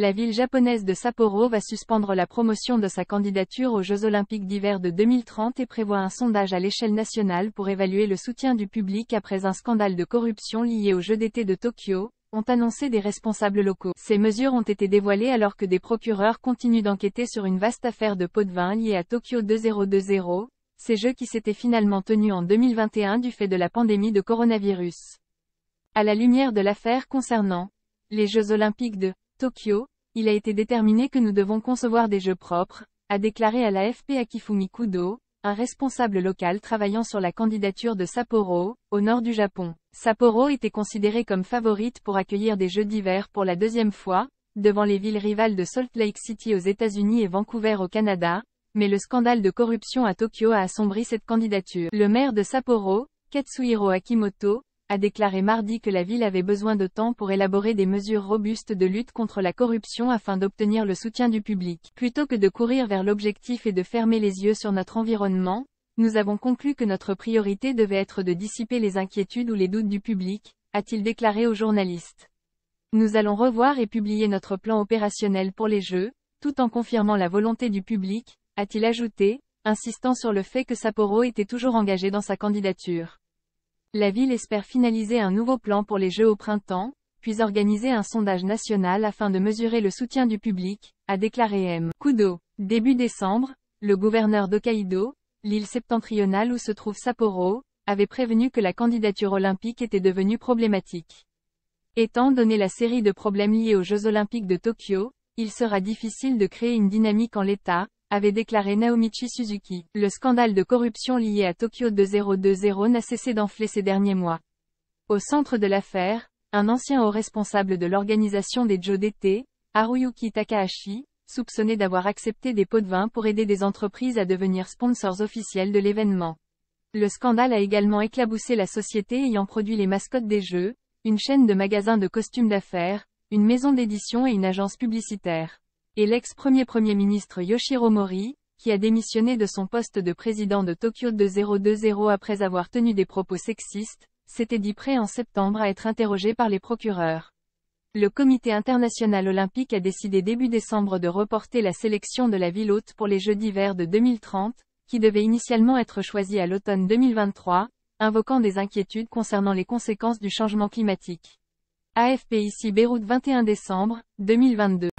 La ville japonaise de Sapporo va suspendre la promotion de sa candidature aux Jeux olympiques d'hiver de 2030 et prévoit un sondage à l'échelle nationale pour évaluer le soutien du public après un scandale de corruption lié aux Jeux d'été de Tokyo, ont annoncé des responsables locaux. Ces mesures ont été dévoilées alors que des procureurs continuent d'enquêter sur une vaste affaire de pots de vin liée à Tokyo 2020, ces Jeux qui s'étaient finalement tenus en 2021 du fait de la pandémie de coronavirus. À la lumière de l'affaire concernant les Jeux olympiques de Tokyo, il a été déterminé que nous devons concevoir des jeux propres, a déclaré à l'AFP Akifumi Kudo, un responsable local travaillant sur la candidature de Sapporo, au nord du Japon. Sapporo était considérée comme favorite pour accueillir des Jeux d'hiver pour la deuxième fois, devant les villes rivales de Salt Lake City aux États-Unis et Vancouver au Canada, mais le scandale de corruption à Tokyo a assombri cette candidature. Le maire de Sapporo, Katsuhiro Akimoto, a déclaré mardi que la ville avait besoin de temps pour élaborer des mesures robustes de lutte contre la corruption afin d'obtenir le soutien du public. Plutôt que de courir vers l'objectif et de fermer les yeux sur notre environnement, nous avons conclu que notre priorité devait être de dissiper les inquiétudes ou les doutes du public, a-t-il déclaré aux journalistes. Nous allons revoir et publier notre plan opérationnel pour les Jeux, tout en confirmant la volonté du public, a-t-il ajouté, insistant sur le fait que Sapporo était toujours engagé dans sa candidature. La ville espère finaliser un nouveau plan pour les Jeux au printemps, puis organiser un sondage national afin de mesurer le soutien du public, a déclaré M. Kudo. Début décembre, le gouverneur d'Hokkaido, l'île septentrionale où se trouve Sapporo, avait prévenu que la candidature olympique était devenue problématique. Étant donné la série de problèmes liés aux Jeux olympiques de Tokyo, il sera difficile de créer une dynamique en l'état, avait déclaré Naomichi Suzuki. Le scandale de corruption lié à Tokyo 2020 n'a cessé d'enfler ces derniers mois. Au centre de l'affaire, un ancien haut responsable de l'organisation des Jeux d'été, Haruyuki Takahashi, soupçonné d'avoir accepté des pots de vin pour aider des entreprises à devenir sponsors officiels de l'événement. Le scandale a également éclaboussé la société ayant produit les mascottes des Jeux, une chaîne de magasins de costumes d'affaires, une maison d'édition et une agence publicitaire et l'ex-premier premier ministre Yoshiro Mori, qui a démissionné de son poste de président de Tokyo 2020 après avoir tenu des propos sexistes, s'était dit prêt en septembre à être interrogé par les procureurs. Le comité international olympique a décidé début décembre de reporter la sélection de la ville haute pour les Jeux d'hiver de 2030, qui devait initialement être choisie à l'automne 2023, invoquant des inquiétudes concernant les conséquences du changement climatique. AFP ici Beyrouth 21 décembre, 2022.